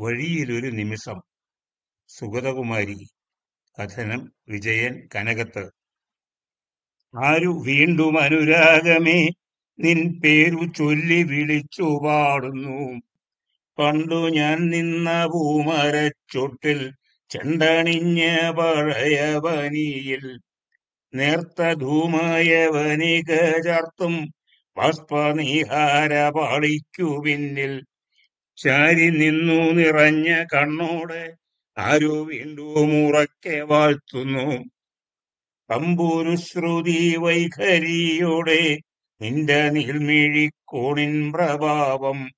വഴിയിലൊരു നിമിഷം സുഗതകുമാരി കഥനം വിജയൻ കനകത്ത്. ആരു വീണ്ടും അനുരാഗമേ? നിൻ പേരു ചൊല്ലി വിളിച്ചു പാടുന്നു. പണ്ടു ഞാൻ നിന്ന പൂമരച്ചൊട്ടിൽ ചെണ്ടണിഞ്ഞ പഴയ പനിയിൽ നേർത്ത ധൂമയവനിക വനിക ബാഷ്പനിഹാര പാളിക്കു പിന്നിൽ ചാരി നിന്നു നിറഞ്ഞ കണ്ണോടെ ആരോ വീണ്ടും ഉറക്കെ വാഴ്ത്തുന്നു. പമ്പൂരു ശ്രുതി വൈഖരിയോടെ നിന്റെ നീൽമിഴിക്കോണിൻ പ്രഭാവം.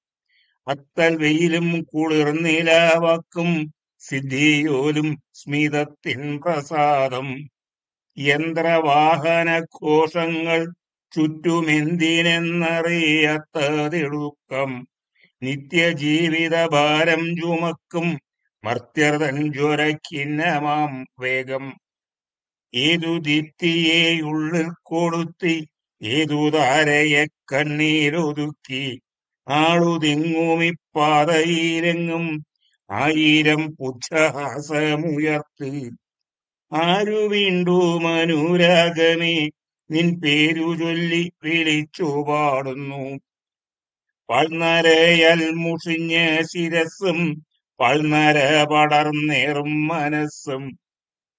അത്തൽ വെയിലും കുളിർനിലാവാക്കും സിദ്ധിയോലും സ്മിതത്തിൻ പ്രസാദം. യന്ത്രവാഹന കോശങ്ങൾ ചുറ്റുമെന്തിനെന്നറിയാത്തതിടുക്കം. നിത്യജീവിത ഭാരം ചുമക്കും മർത്യർതൻ ജ്വരക്കിന്നമാം വേഗം. ഏതു ദിത്തിയേയുള്ളിൽ കൊടുത്തി ഏതു താരയെ കണ്ണീരൊതുക്കി ആളുതിങ്ങുമിപ്പാതയിലെങ്ങും ആയിരം പുച്ഛഹാസമുയർത്തി ആരു വീണ്ടു മനുരാഗമേ നിൻ പേരു ചൊല്ലി വിളിച്ചു പാടുന്നു. പൾനരയൽ മുഷിഞ്ഞ ശിരസും പൾനര പടർന്നേറും മനസ്സും.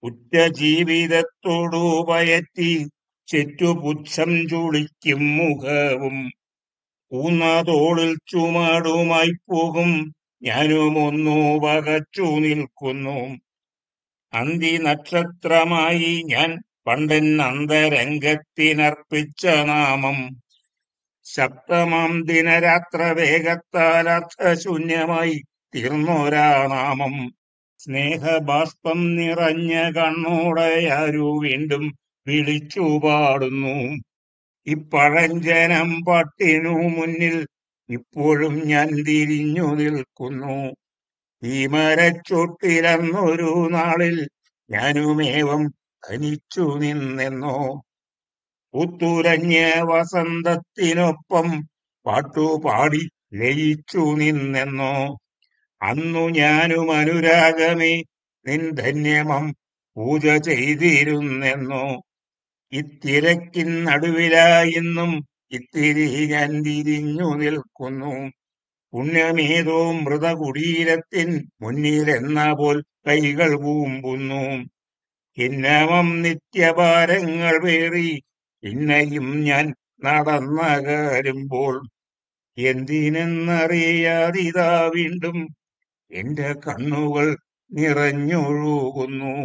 ഉറ്റ ജീവിതത്തോടു പയറ്റി ചെറ്റുപുച്ഛം ചുളിക്കും മുഖവും. ഊന്നതോളിൽ ചുമടുമായി പോകും ഞാനും ഒന്നു വകച്ചു നിൽക്കുന്നു. അന്തി നക്ഷത്രമായി ഞാൻ പണ്ടൻ അന്തരംഗത്തിനർപ്പിച്ച നാമം. ശക്തമാം ദിനരാത്ര വേഗത്താൽ അർത്ഥശൂന്യമായി തീർന്നോരാ നാമം. സ്നേഹബാഷ്പം നിറഞ്ഞ കണ്ണോടെയാരു വീണ്ടും വിളിച്ചു പാടുന്നു. ഇപ്പഴഞ്ചനം പട്ടിനു മുന്നിൽ ഇപ്പോഴും ഞാൻ തിരിഞ്ഞു നിൽക്കുന്നു. ഈ മരച്ചൊട്ടിലന്നൊരു നാളിൽ ഞാനുമേവം ധനിച്ചു നിന്നെന്നോ. പുത്തുരഞ്ഞ വസന്തത്തിനൊപ്പം പാട്ടുപാടി ലയിച്ചു നിന്നെന്നോ. അന്നു ഞാനും അനുരാഗമേ നിൻ ധന്യമം പൂജ ചെയ്തിരുന്നെന്നോ. ഇത്തിരക്കിൻ നടുവിലായിന്നും ഇത്തിരി ഞാൻ തിരിഞ്ഞു നിൽക്കുന്നു. പുണ്യമേതോ മൃതകുടീരത്തിൻ മുന്നിലെന്ന പോൽ കൈകൾ കൂമ്പുന്നു. എന്നവം നിത്യഭാരങ്ങൾ പേറി പിന്നെയും ഞാൻ നടന്നകരുമ്പോൾ എന്തിനെന്നറിയാതിതാ വീണ്ടും. എന്റെ കണ്ണുകൾ നിറഞ്ഞൊഴുകുന്നു.